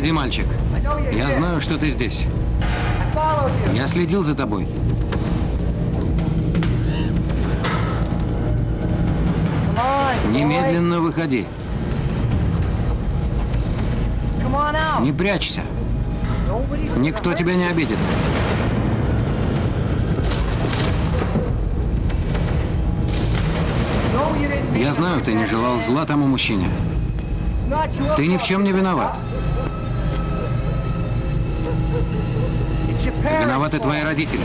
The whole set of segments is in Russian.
Выходи, мальчик. Я знаю, что ты здесь. Я следил за тобой. Немедленно выходи. Не прячься. Никто тебя не обидит. Я знаю, ты не желал зла тому мужчине. Ты ни в чем не виноват. Виноваты твои родители.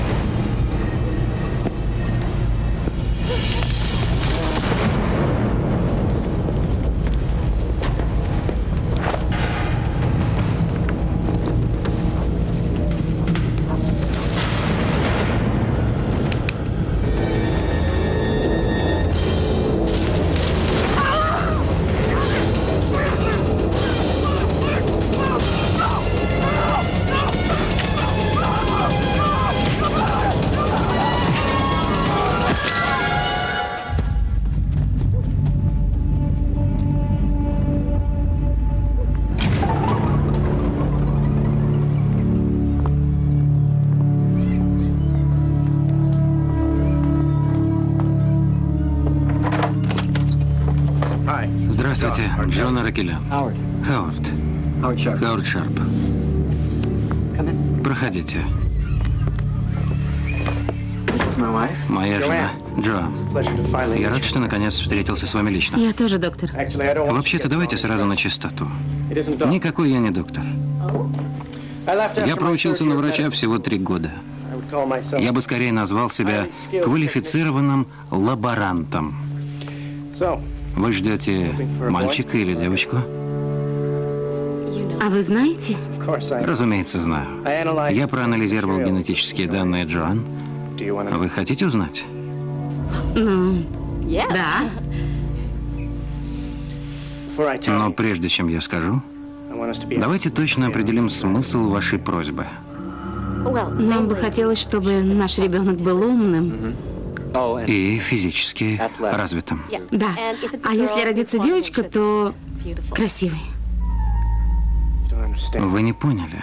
Здравствуйте, Джон Ракелян. Хауард. Хауард Шарп. Проходите. Моя жена, Джоан. Я рад, что наконец встретился с вами лично. Я тоже доктор. Вообще-то давайте сразу на чистоту. Никакой я не доктор. Я проучился на врача всего три года. Я бы скорее назвал себя квалифицированным лаборантом. Вы ждете мальчика или девочку? А вы знаете? Разумеется, знаю. Я проанализировал генетические данные Джоан. Вы хотите узнать? Ну, да. Но прежде чем я скажу, давайте точно определим смысл вашей просьбы. Нам бы хотелось, чтобы наш ребенок был умным. И физически развитым. Да. А если родится девочка, то красивой. Вы не поняли.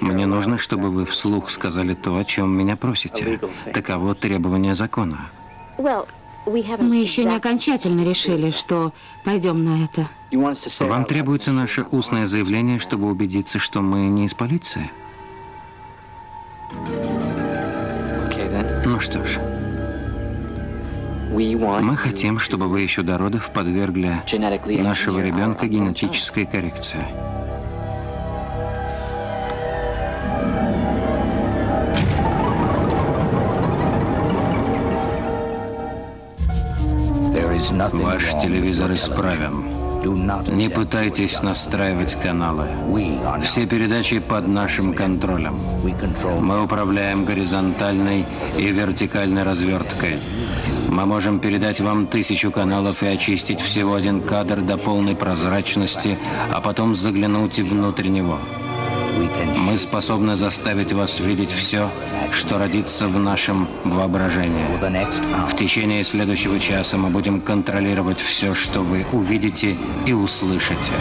Мне нужно, чтобы вы вслух сказали то, о чем меня просите. Таково требование закона. Мы еще не окончательно решили, что пойдем на это. Вам требуется наше устное заявление, чтобы убедиться, что мы не из полиции? Ну что ж, мы хотим, чтобы вы еще до родов подвергли нашего ребенка генетической коррекции. Ваш телевизор исправен. Не пытайтесь настраивать каналы. Все передачи под нашим контролем. Мы управляем горизонтальной и вертикальной разверткой. Мы можем передать вам тысячу каналов и очистить всего один кадр до полной прозрачности, а потом заглянуть внутрь него. Мы способны заставить вас видеть все, что родится в нашем воображении. В течение следующего часа мы будем контролировать все, что вы увидите и услышите.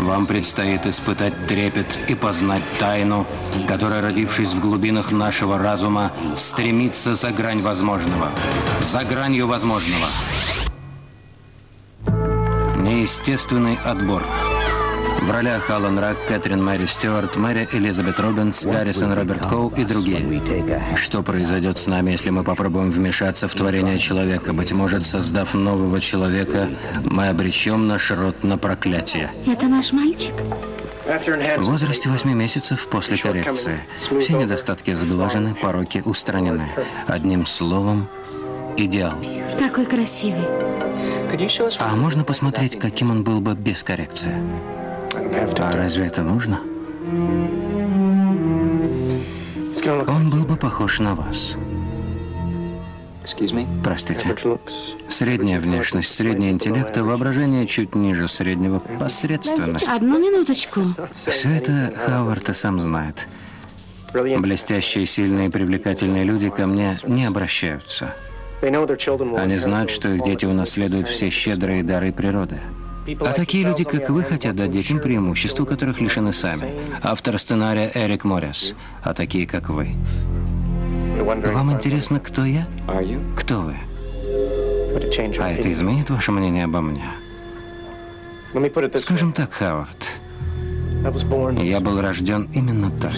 Вам предстоит испытать трепет и познать тайну, которая, родившись в глубинах нашего разума, стремится за грань возможного. За гранью возможного. Неестественный отбор. В ролях Алан Рак, Кэтрин Мэри Стюарт, Мэри Элизабет Робинс, Гаррисон Роберт Коу и другие. Что произойдет с нами, если мы попробуем вмешаться в творение человека? Быть может, создав нового человека, мы обречем наш род на проклятие. Это наш мальчик? В возрасте 8 месяцев после коррекции. Все недостатки сглажены, пороки устранены. Одним словом, идеал. Такой красивый. А можно посмотреть, каким он был бы без коррекции? А разве это нужно? Он был бы похож на вас. Простите. Средняя внешность, средний интеллект, а воображение чуть ниже среднего, посредственность. Одну минуточку. Все это Хауард и сам знает. Блестящие, сильные, привлекательные люди ко мне не обращаются. Они знают, что их дети унаследуют все щедрые дары природы. А такие люди, как вы, хотят дать детям преимущества, которых лишены сами. Автор сценария Эрик Моррис. А такие, как вы. Вам интересно, кто я? Кто вы? А это изменит ваше мнение обо мне? Скажем так, Хавард. Я был рожден именно так.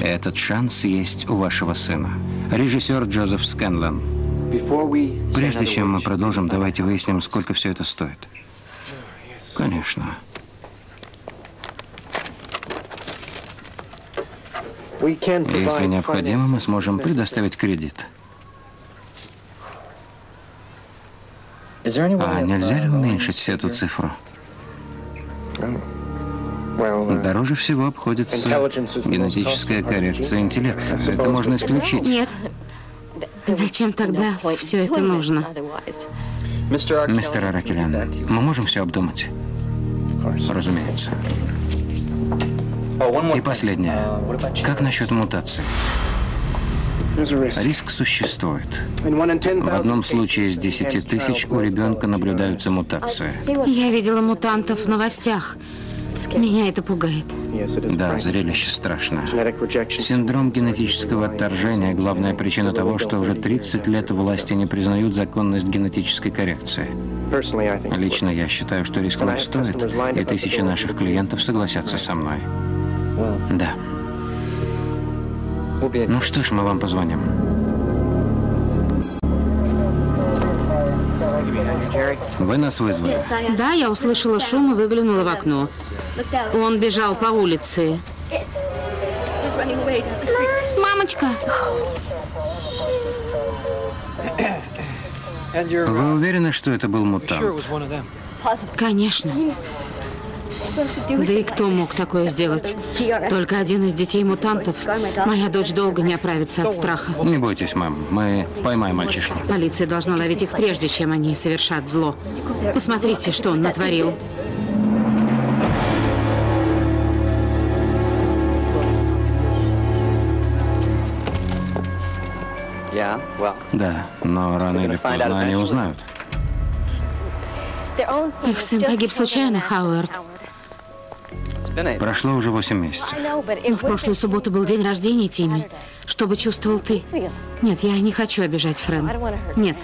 Этот шанс есть у вашего сына. Режиссер Джозеф Скэнлон. Прежде чем мы продолжим, давайте выясним, сколько все это стоит. Конечно. Если необходимо, мы сможем предоставить кредит. А нельзя ли уменьшить эту цифру? Дороже всего обходится генетическая коррекция интеллекта. Это можно исключить. Нет. Зачем тогда все это нужно? Мистер Аракелян, мы можем все обдумать? Разумеется. И последнее. Как насчет мутации? Риск существует. В одном случае из 10 тысяч у ребенка наблюдаются мутации. Я видела мутантов в новостях. Меня это пугает. Да, зрелище страшное. Синдром генетического отторжения – главная причина того, что уже 30 лет власти не признают законность генетической коррекции. Лично я считаю, что рискнуть стоит, и тысячи наших клиентов согласятся со мной. Да. Ну что ж, мы вам позвоним. Вы нас вызвали? Да, я услышала шум и выглянула в окно. Он бежал по улице. Мамочка! Вы уверены, что это был мутант? Конечно. Да и кто мог такое сделать? Только один из детей мутантов. Моя дочь долго не оправится от страха. Не бойтесь, мам. Мы поймаем мальчишку. Полиция должна ловить их прежде, чем они совершат зло. Посмотрите, что он натворил. Да, но рано или поздно они узнают. Их сын погиб случайно, Хауэрд. Прошло уже восемь месяцев. Но в прошлую субботу был день рождения Тимми. Что бы чувствовал ты? Нет, я не хочу обижать Френ. Нет.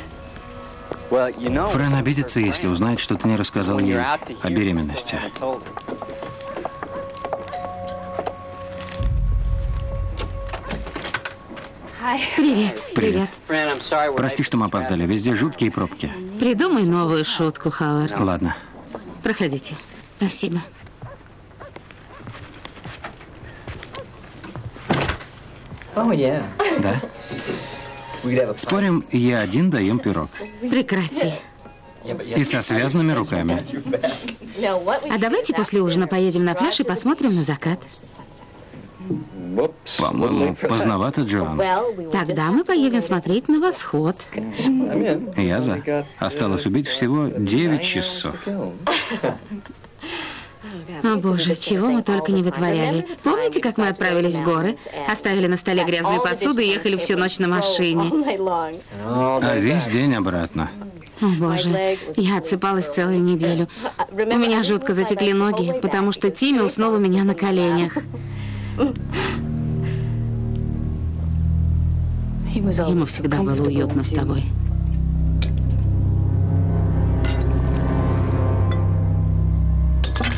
Френ обидится, если узнает, что ты не рассказал ей о беременности. Привет. Привет. Прости, что мы опоздали. Везде жуткие пробки. Придумай новую шутку, Хауэрд. Ладно. Проходите. Спасибо. Да? Спорим, я один даем пирог. Прекрати. И со связанными руками. А давайте после ужина поедем на пляж и посмотрим на закат. По-моему, поздновато, Джоан. Тогда мы поедем смотреть на восход. Я за. Осталось убить всего 9 часов. О боже, чего мы только не вытворяли. Помните, как мы отправились в горы? Оставили на столе грязную посуду и ехали всю ночь на машине. А весь день обратно. О боже, я отсыпалась целую неделю. У меня жутко затекли ноги, потому что Тимми уснул у меня на коленях. Ему всегда было уютно с тобой.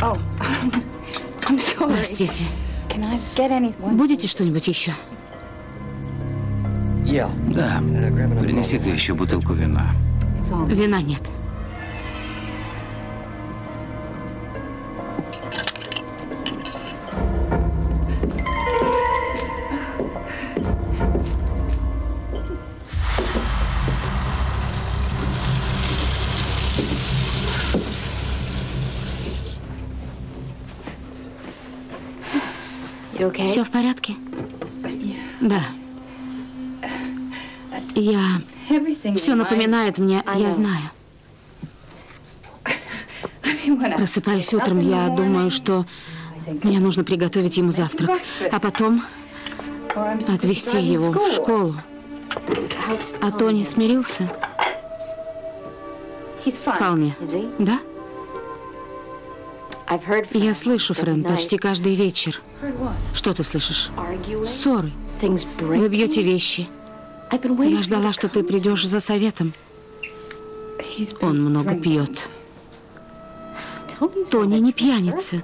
Простите. Будете что-нибудь еще? Да. Принеси-ка еще бутылку вина. Вина нет. Все в порядке? Да. Я Все напоминает мне, я знаю. Просыпаясь утром, я думаю, что мне нужно приготовить ему завтрак, а потом отвезти его в школу. А Тони смирился? Вполне. Да? Я слышу, Френ, почти каждый вечер. Что ты слышишь? Ссоры. Вы бьете вещи. Я ждала, что ты придешь за советом. Он много пьет. Тони не пьяница.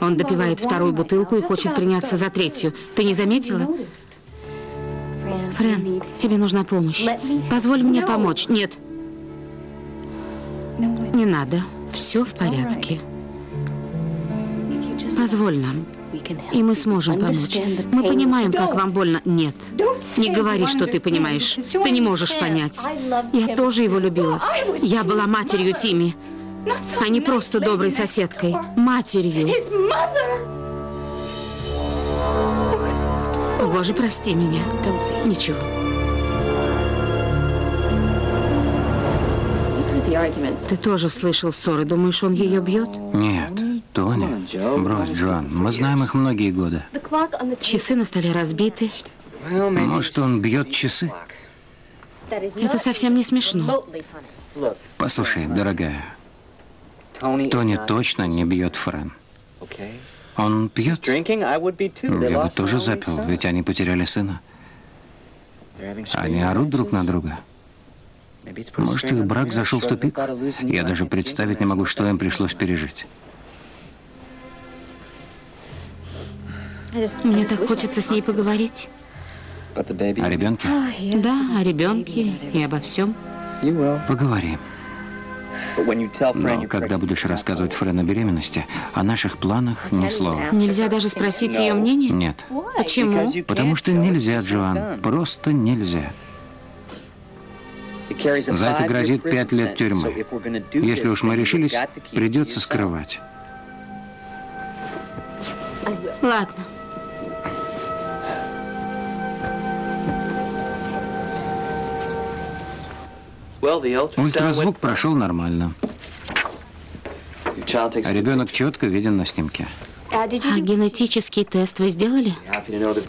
Он допивает вторую бутылку и хочет приняться за третью. Ты не заметила? Френ, тебе нужна помощь. Позволь мне помочь. Нет. Не надо. Все в порядке. Позволь нам. И мы сможем помочь. Мы понимаем, как вам больно. Нет. Не говори, что ты понимаешь. Ты не можешь понять. Я тоже его любила. Я была матерью Тими а не просто доброй соседкой, матерью. Боже, прости меня. Ничего. Ты тоже слышал ссоры. Думаешь, он ее бьет? Нет. Тони, брось, Джоан. Мы знаем их многие годы. Часы на столе разбиты. Может, он бьет часы? Это совсем не смешно. Послушай, дорогая, Тони точно не бьет Френ. Он пьет? Я бы тоже запил, ведь они потеряли сына. Они орут друг на друга. Может, их брак зашел в тупик? Я даже представить не могу, что им пришлось пережить. Мне так хочется с ней поговорить. О ребенке? Да, о ребенке и обо всем. Поговори. Но когда будешь рассказывать Френ о беременности, о наших планах ни слова. Нельзя даже спросить ее мнение? Нет. Почему? Потому что нельзя, Джоан. Просто нельзя. За это грозит пять лет тюрьмы. Если уж мы решились, придется скрывать. Ладно. Ультразвук прошел нормально. А ребенок четко виден на снимке. А генетический тест вы сделали?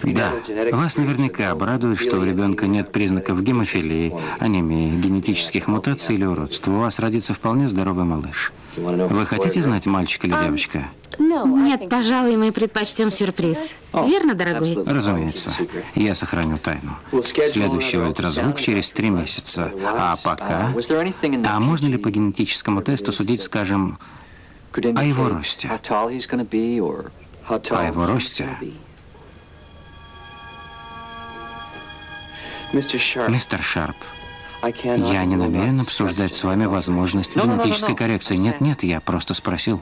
Да. Вас наверняка обрадует, что у ребенка нет признаков гемофилии, анемии, генетических мутаций или уродства. У вас родится вполне здоровый малыш. Вы хотите знать, мальчик или девочка? Нет, пожалуй, мы предпочтем сюрприз. Верно, дорогой? Разумеется. Я сохраню тайну. Следующий ультразвук через три месяца. А пока... А можно ли по генетическому тесту судить, скажем, о его росте? О его росте? Мистер Шарп, я не намерен обсуждать с вами возможность генетической коррекции. Нет-нет, я просто спросил.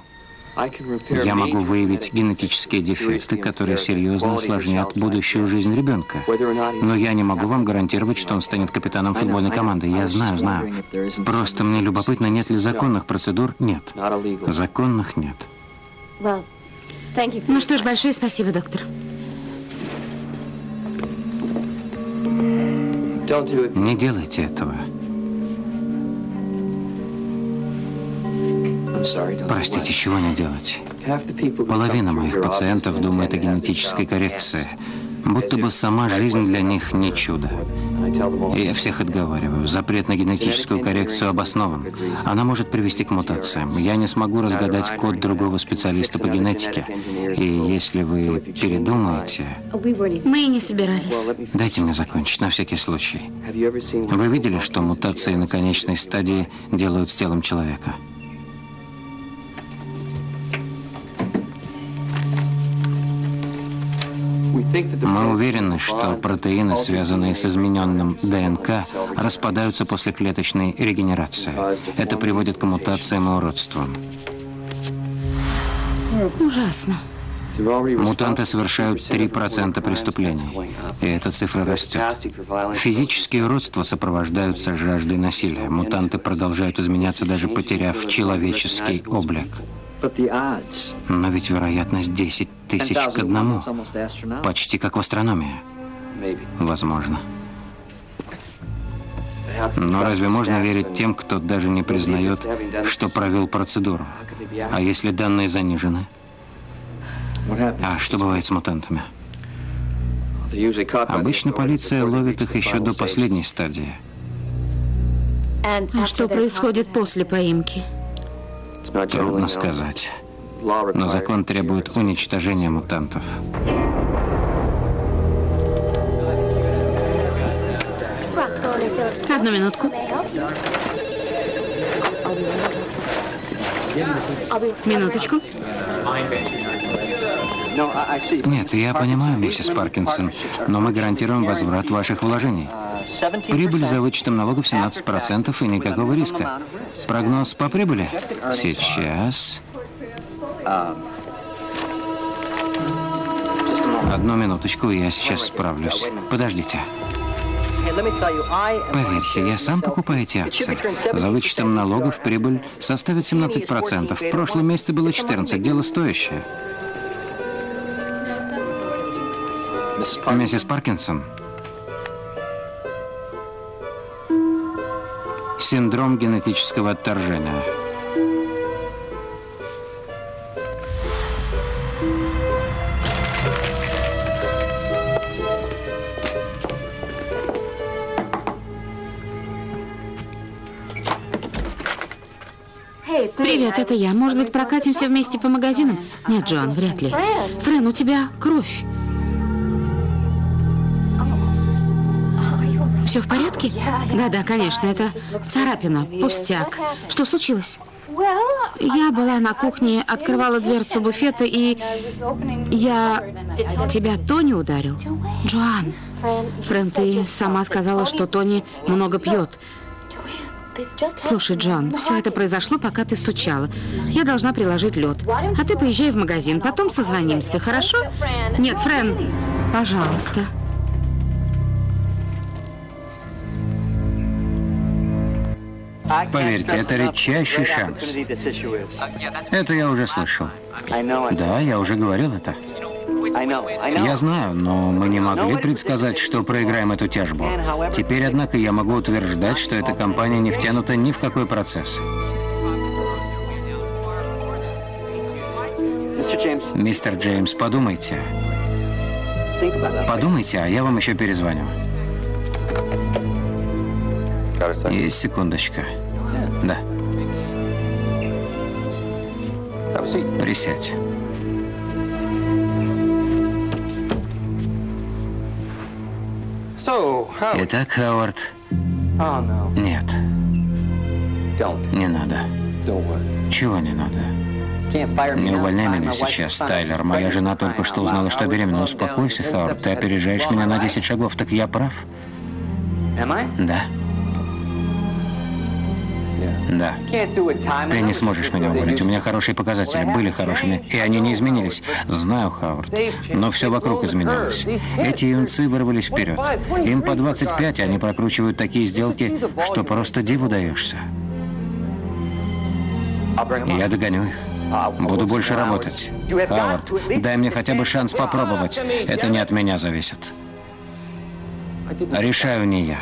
Я могу выявить генетические дефекты, которые серьезно осложнят будущую жизнь ребенка. Но я не могу вам гарантировать, что он станет капитаном футбольной команды. Я знаю, знаю. Просто мне любопытно, нет ли законных процедур? Нет. Законных нет. Ну что ж, большое спасибо, доктор. Не делайте этого. Простите, чего не делать? Половина моих пациентов думает о генетической коррекции, будто бы сама жизнь для них не чудо. И я всех отговариваю. Запрет на генетическую коррекцию обоснован. Она может привести к мутациям. Я не смогу разгадать код другого специалиста по генетике. И если вы передумаете... Мы и не собирались. Дайте мне закончить, на всякий случай. Вы видели, что мутации на конечной стадии делают с телом человека? Мы уверены, что протеины, связанные с измененным ДНК, распадаются после клеточной регенерации. Это приводит к мутациям и уродствам. Ужасно. Мутанты совершают 3% преступлений, и эта цифра растет. Физические уродства сопровождаются жаждой насилия. Мутанты продолжают изменяться, даже потеряв человеческий облик. Но ведь вероятность 10 тысяч к одному. Почти как в астрономии. Возможно. Но разве можно верить тем, кто даже не признает, что провел процедуру? А если данные занижены? А что бывает с мутантами? Обычно полиция ловит их еще до последней стадии. А что происходит после поимки? Трудно сказать. Но закон требует уничтожения мутантов. Одну минутку. Минуточку. Нет, я понимаю, миссис Паркинсон, но мы гарантируем возврат ваших вложений. Прибыль за вычетом налогов 17% и никакого риска. Прогноз по прибыли? Сейчас. Одну минуточку, я сейчас справлюсь. Подождите. Поверьте, я сам покупаю эти акции. За вычетом налогов прибыль составит 17%. В прошлом месяце было 14%. Дело стоящее. Миссис Паркинсон. Синдром генетического отторжения. Привет, это я. Может быть, прокатимся вместе по магазинам? Нет, Джоан, вряд ли. Френ, у тебя кровь. Все в порядке? Да-да, конечно, это царапина, пустяк. Что случилось? Я была на кухне, открывала дверцу буфета, и я... Тебя Тони ударил? Джоан. Френ, ты сама сказала, что Тони много пьет. Слушай, Джон, все это произошло, пока ты стучала. Я должна приложить лед. А ты поезжай в магазин, потом созвонимся, хорошо? Нет, Френ, пожалуйста. Поверьте, это редчайший шанс. Это я уже слышал. Да, я уже говорил это. Я знаю, но мы не могли предсказать, что проиграем эту тяжбу. Теперь, однако, я могу утверждать, что эта компания не втянута ни в какой процесс. Мистер Джеймс, подумайте. Подумайте, а я вам еще перезвоню. Есть секундочка. Присядь. Итак, Хауард. Нет. Не надо. Чего не надо? Не увольняй меня сейчас, Тайлер. Моя жена только что узнала, что беременна. Успокойся, Хауард. Ты опережаешь меня на 10 шагов. Так я прав? Да. Да. Ты не сможешь меня уволить. У меня хорошие показатели. Были хорошими. И они не изменились. Знаю, Хауард. Но все вокруг изменилось. Эти юнцы вырвались вперед. Им по 25, они прокручивают такие сделки, что просто диву даешься. Я догоню их. Буду больше работать. Хауард, дай мне хотя бы шанс попробовать. Это не от меня зависит. Решаю не я.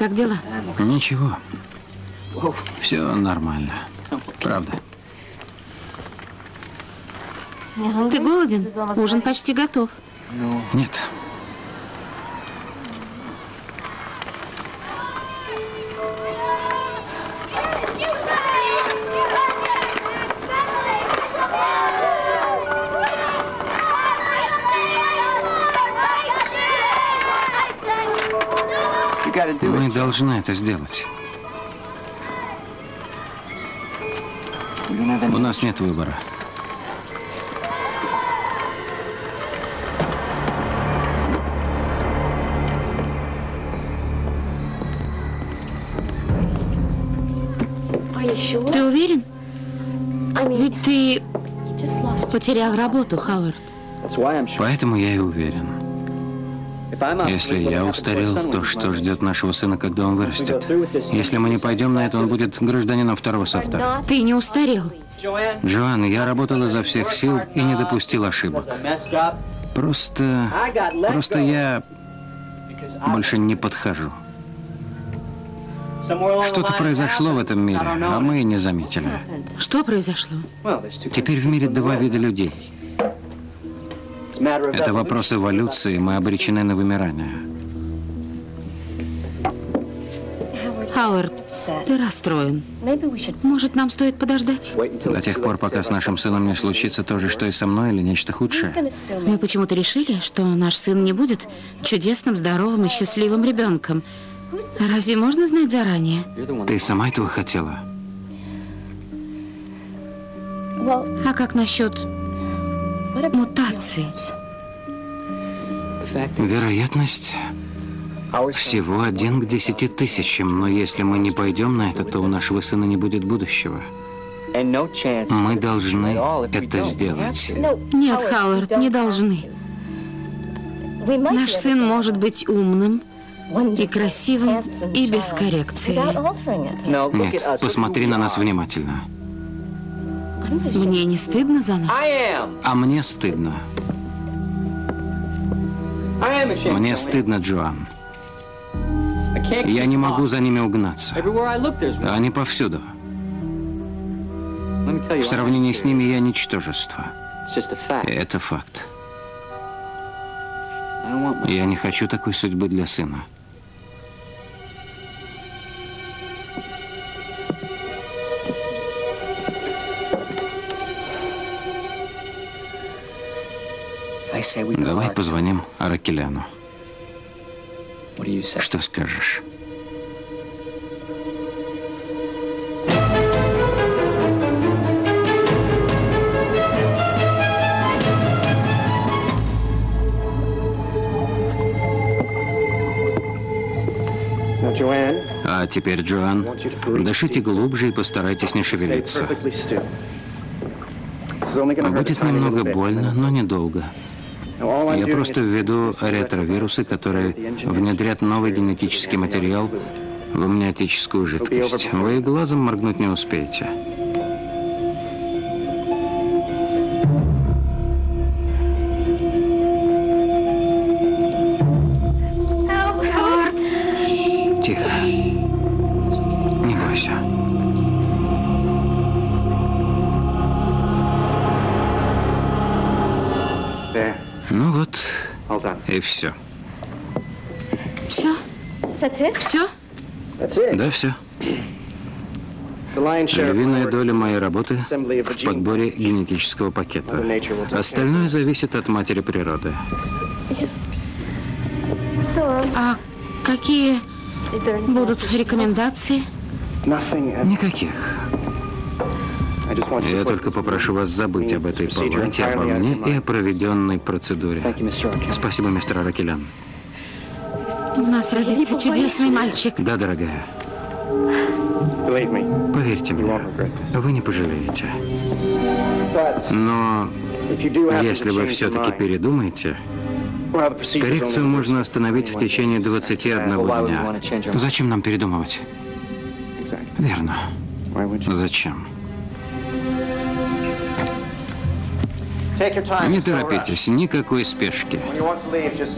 Как дела? Ничего. Все нормально. Правда. Ты голоден? Ужин почти готов. Нет. должна это сделать. У нас нет выбора. Ты уверен? Ведь ты потерял работу, Хауэрд. Поэтому я и уверен. Если я устарел, то что ждет нашего сына, когда он вырастет? Если мы не пойдем на это, он будет гражданином второго сорта. Ты не устарел. Джоан, я работал изо всех сил и не допустил ошибок. Просто... Просто я больше не подхожу. Что-то произошло в этом мире, а мы и не заметили. Что произошло? Теперь в мире два вида людей. Это вопрос эволюции, мы обречены на вымирание. Хауард, ты расстроен. Может, нам стоит подождать? До тех пор, пока с нашим сыном не случится то же, что и со мной, или нечто худшее. Мы почему-то решили, что наш сын не будет чудесным, здоровым и счастливым ребенком. Разве можно знать заранее? Ты сама этого хотела? А как насчет мутаций? Вероятность всего один к десяти тысячам, но если мы не пойдем на это, то у нашего сына не будет будущего. Мы должны это сделать. Нет, Хауард, не должны. Наш сын может быть умным и красивым, и без коррекции. Нет, посмотри на нас внимательно. Мне не стыдно за нас? А мне стыдно. Мне стыдно, Джоан. Я не могу за ними угнаться. Они повсюду. В сравнении с ними я ничтожество. Это факт. Я не хочу такой судьбы для сына. Давай позвоним Аракеляну. Что скажешь? А теперь, Джоан, дышите глубже и постарайтесь не шевелиться. Будет немного больно, но недолго. Я просто введу ретровирусы, которые внедрят новый генетический материал в амниотическую жидкость. Вы глазом моргнуть не успеете. И все. Все? Все? Да, все. Львиная доля моей работы в подборе генетического пакета. Остальное зависит от матери природы. А какие будут рекомендации? Никаких. Я только попрошу вас забыть об этой палате, обо мне и о проведенной процедуре. Спасибо, мистер Аракелян. У нас родится чудесный мальчик. Да, дорогая. Поверьте мне, вы не пожалеете. Но если вы все-таки передумаете, коррекцию можно остановить в течение 21 дня. Зачем нам передумывать? Верно. Зачем? Не торопитесь, никакой спешки.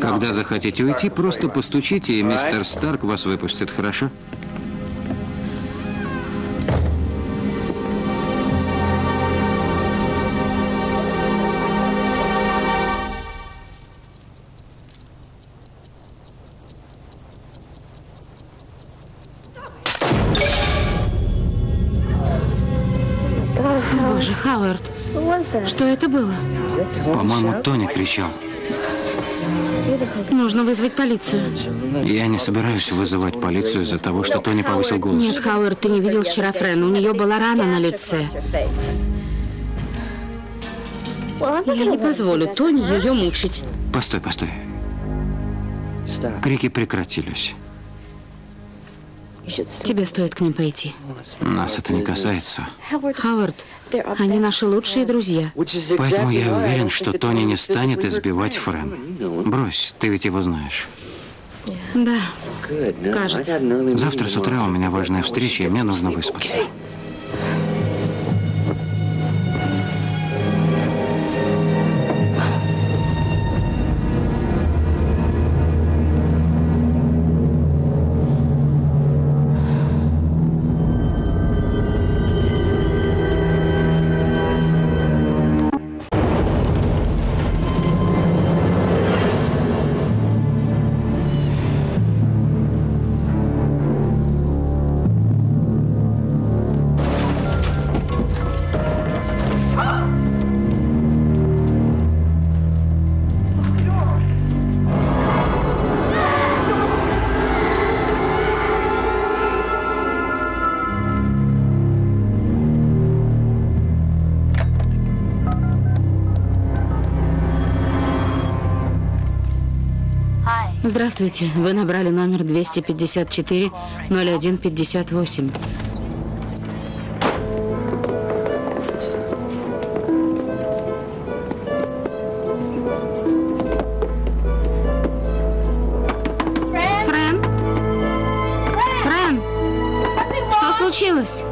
Когда захотите уйти, просто постучите, и мистер Старк вас выпустит, хорошо? Боже, Хауард, что это было? По-моему, Тони кричал. Нужно вызвать полицию. Я не собираюсь вызывать полицию из-за того, что Тони повысил голос. Нет, Хауард, ты не видел вчера Френ. У нее была рана на лице. Я не позволю Тони ее мучить. Постой, постой. Крики прекратились. Тебе стоит к ним пойти. Нас это не касается. Ховард, они наши лучшие друзья. Поэтому я уверен, что Тони не станет избивать Френ. Брось, ты ведь его знаешь. Да, кажется. Завтра с утра у меня важная встреча, и мне нужно выспаться. Здравствуйте. Вы набрали номер 254 0158. Фрэн? Фрэн? Что случилось?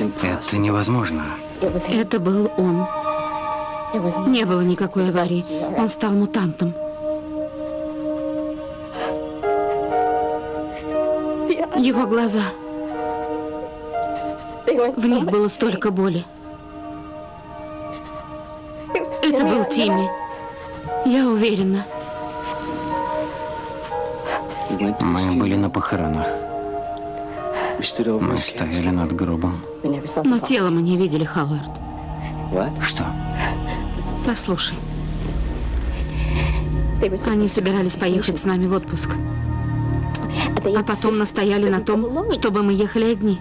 Это невозможно. Это был он. Не было никакой аварии. Он стал мутантом. Его глаза. В них было столько боли. Это был Тимми. Я уверена. Мы были на похоронах. Мы стояли над гробом. Но тело мы не видели, Хауард. Что? Послушай. Они собирались поехать с нами в отпуск. А потом настояли на том, чтобы мы ехали одни.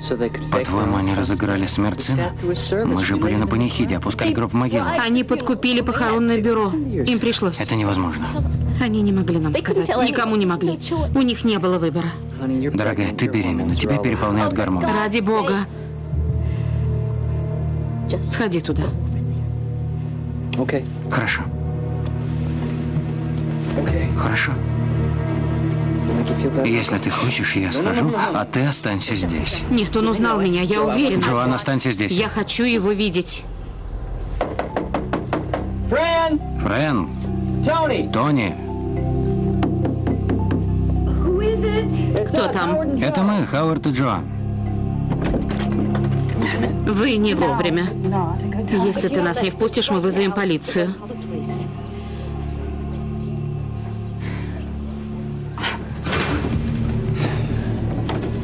По-твоему, они разыграли смерть сына? Мы же были на панихиде, опускали гроб в могилу. Они подкупили похоронное бюро. Им пришлось. Это невозможно. Они не могли нам сказать. Никому не могли. У них не было выбора. Дорогая, ты беременна, тебя переполняют гормоны. Ради бога. Сходи туда. Хорошо. Хорошо. Если ты хочешь, я схожу, а ты останься здесь. Нет, он узнал меня, я уверена. Джоан, останься здесь. Я хочу его видеть. Френ, Тони, Кто там? это мы, Хауард и Джоан. Вы не вовремя. Если ты нас не впустишь, мы вызовем полицию.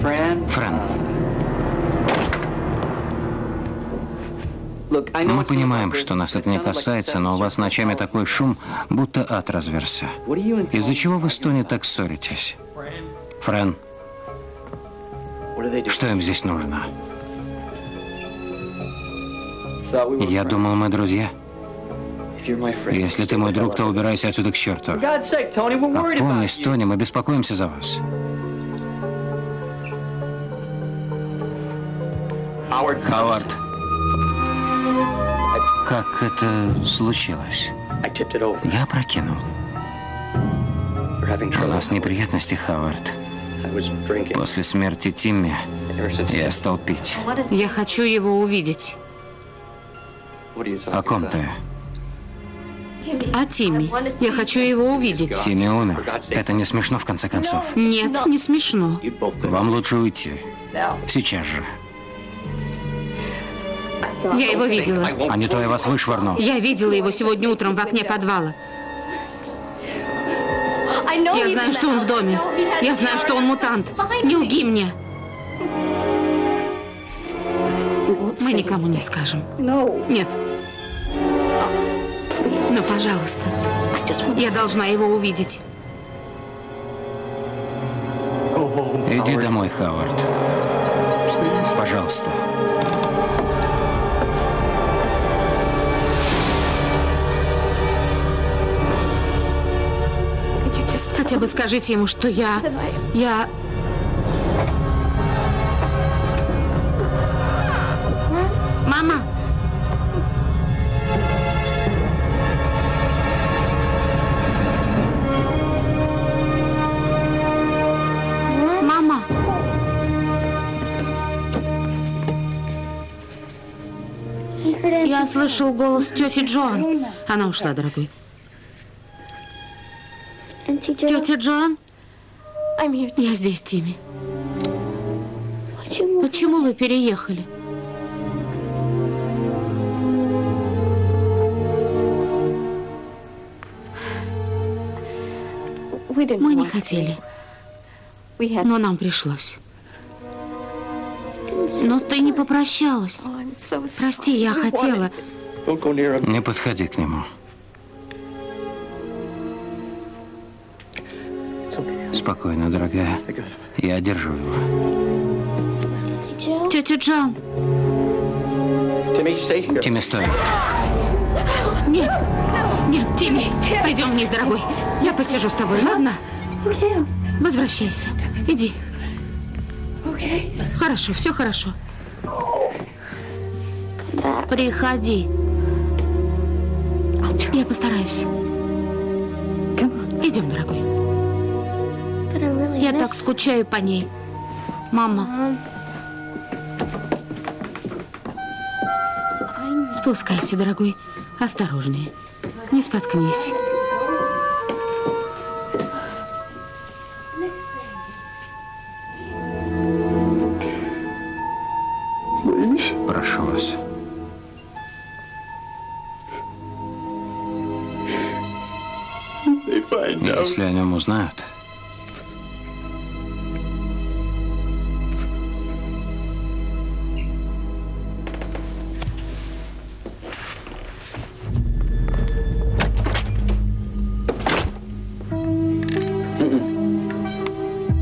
Френ, мы понимаем, что нас это не касается, но у вас ночами такой шум, будто ад разверся. Из-за чего вы с Тони так ссоритесь? Френ, что им здесь нужно? Я думал, мы друзья. Если ты мой друг, то убирайся отсюда к черту. Опомнись, Тони, мы беспокоимся за вас. Ховард, как это случилось? Я прокинул. У нас неприятности, Ховард. После смерти Тимми я стал пить. Я хочу его увидеть. О ком ты? А Тимми? Я хочу его увидеть. Тимми умер. Это не смешно, в конце концов. Нет, не смешно. Вам лучше уйти. Сейчас же. Я его видела. А не то я вас вышвырну. Я видела его сегодня утром в окне подвала. Я знаю, что он в доме. Я знаю, что он мутант. Не лги мне. Мы никому не скажем. Нет. Ну, пожалуйста. Я должна его увидеть. Иди домой, Хавард. Пожалуйста. Хотя бы скажите ему, что я... Я... Мама! Мама! Я слышал голос тети Джоан. Она ушла, дорогой. Тетя Джоан? Я здесь, Тимми. Почему вы переехали? Мы не хотели, но нам пришлось. Но ты не попрощалась. Прости, я хотела. Не подходи к нему. Спокойно, дорогая. Я держу его. Тетя Джоан. Тимми, стой. Нет, нет, Тимми, пойдем вниз, дорогой. Я посижу с тобой, ладно? Возвращайся. Иди. Хорошо, все хорошо. Приходи. Я постараюсь. Идем, дорогой. Я так скучаю по ней. Мама. Спускайся, дорогой. Осторожнее. Не споткнись. Прошу вас. Если о нем узнают,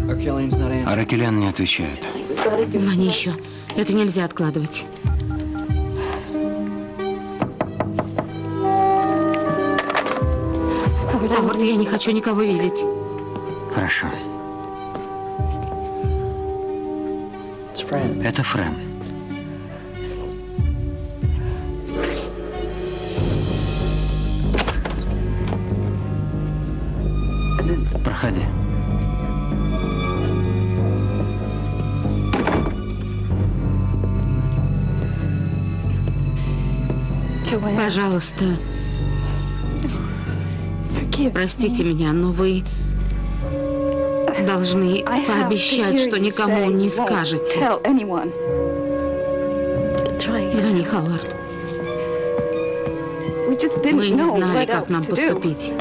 Аракелян не отвечает. Звони еще. Это нельзя откладывать. Ховард, я не хочу никого видеть. Хорошо. Это Фрэн. Пожалуйста, простите меня, но вы должны пообещать, что никому не скажете. Звони, Ховард. Мы не знали, как нам поступить.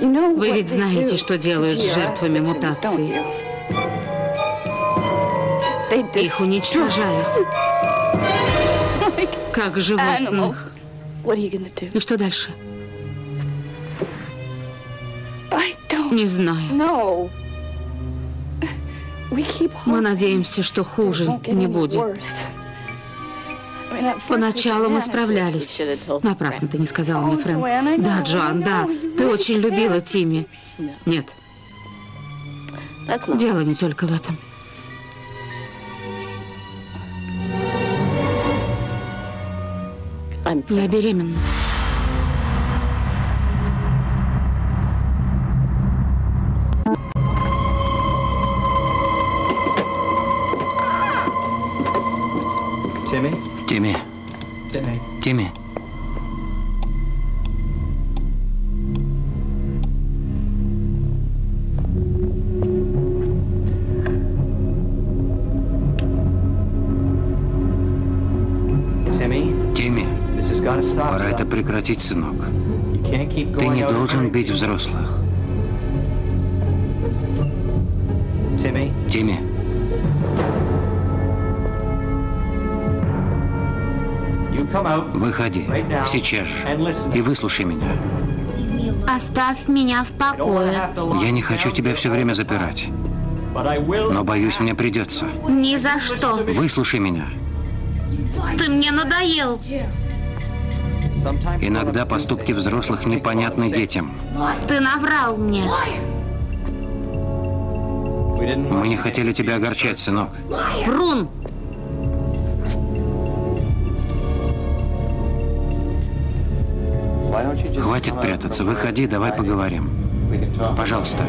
Вы ведь знаете, что делают с жертвами мутации. Их уничтожают. Как животных. И что дальше? Не знаю. Мы надеемся, что хуже не будет. Поначалу мы справлялись. Напрасно ты не сказала мне, Фрэн. Да, Джоан, да. Ты очень любила Тимми. Нет. Дело не только в этом. Я беременна. Прекратить, сынок. Ты не должен бить взрослых. Тимми. Выходи. Сейчас же. И выслушай меня. Оставь меня в покое. Я не хочу тебя все время запирать. Но боюсь, мне придется. Ни за что. Выслушай меня. Ты мне надоел. Иногда поступки взрослых непонятны детям. Ты наврал мне. Мы не хотели тебя огорчать, сынок. Врун! Хватит прятаться. Выходи, давай поговорим. Пожалуйста.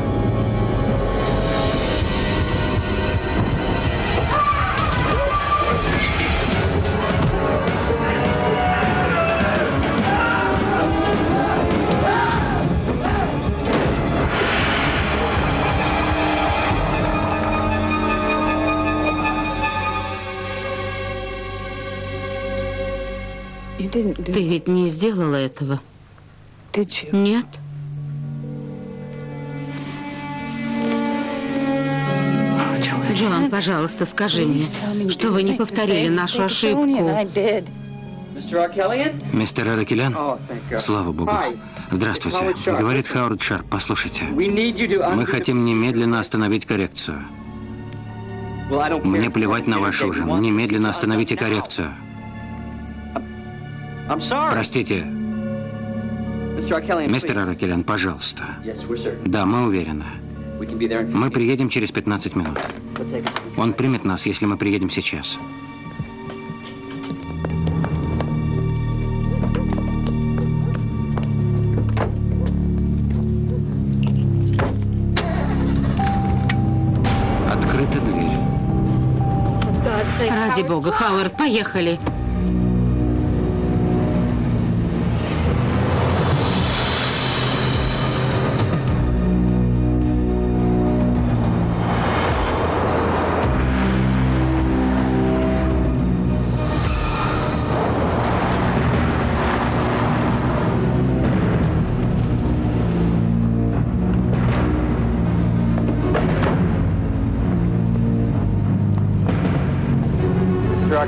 Ты ведь не сделала этого. Нет? Джоан, пожалуйста, скажи мне, что вы не повторили нашу ошибку. Мистер Эракелян? Слава богу. Здравствуйте. Говорит Хауард Шарп. Послушайте. Мы хотим немедленно остановить коррекцию. Мне плевать на ваш ужин. Немедленно остановите коррекцию. Простите. Мистер Аракелян, пожалуйста. Да, мы уверены. Мы приедем через 15 минут. Он примет нас, если мы приедем сейчас. Открыта дверь. Ради бога, Хауард, поехали.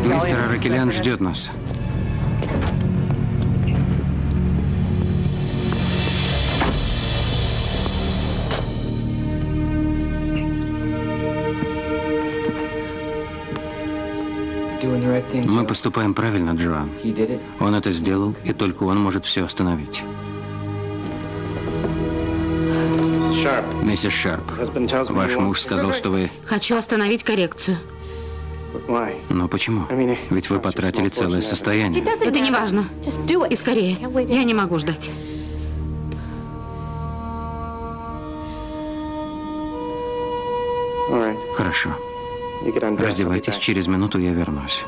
Мистер Аракелян ждет нас. Мы поступаем правильно, Джоан. Он это сделал, и только он может все остановить. Миссис Шарп, ваш муж сказал, что вы... Хочу остановить коррекцию. Но почему? Ведь вы потратили целое состояние. Это не важно. И скорее. Я не могу ждать. Хорошо. Раздевайтесь, через минуту я вернусь.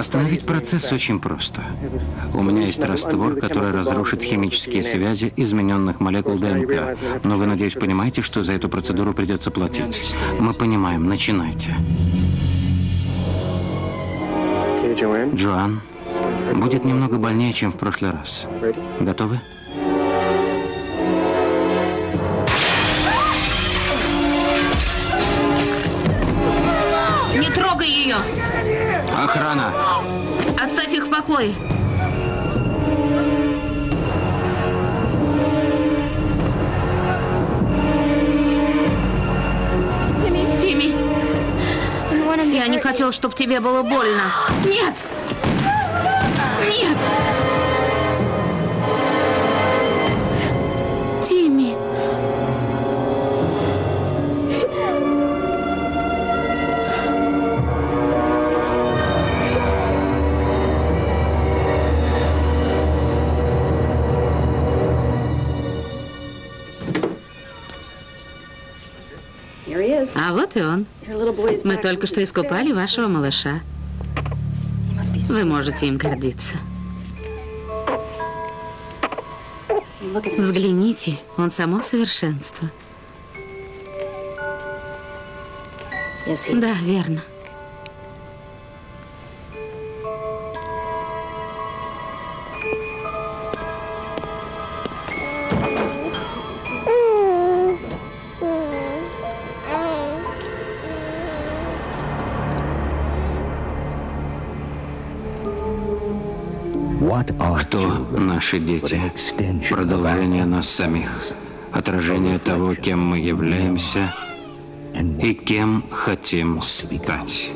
Остановить процесс очень просто. У меня есть раствор, который разрушит химические связи измененных молекул ДНК. Но вы, надеюсь, понимаете, что за эту процедуру придется платить. Мы понимаем. Начинайте. Джоан, будет немного больнее, чем в прошлый раз. Готовы? Охрана! Оставь их в покое. Я не хотел, чтобы тебе было больно. Нет! А вот и он. Мы только что искупали вашего малыша. Вы можете им гордиться. Взгляните, он само совершенство. Да, верно. Кто наши дети? Продолжение нас самих. Отражение того, кем мы являемся и кем хотим стать.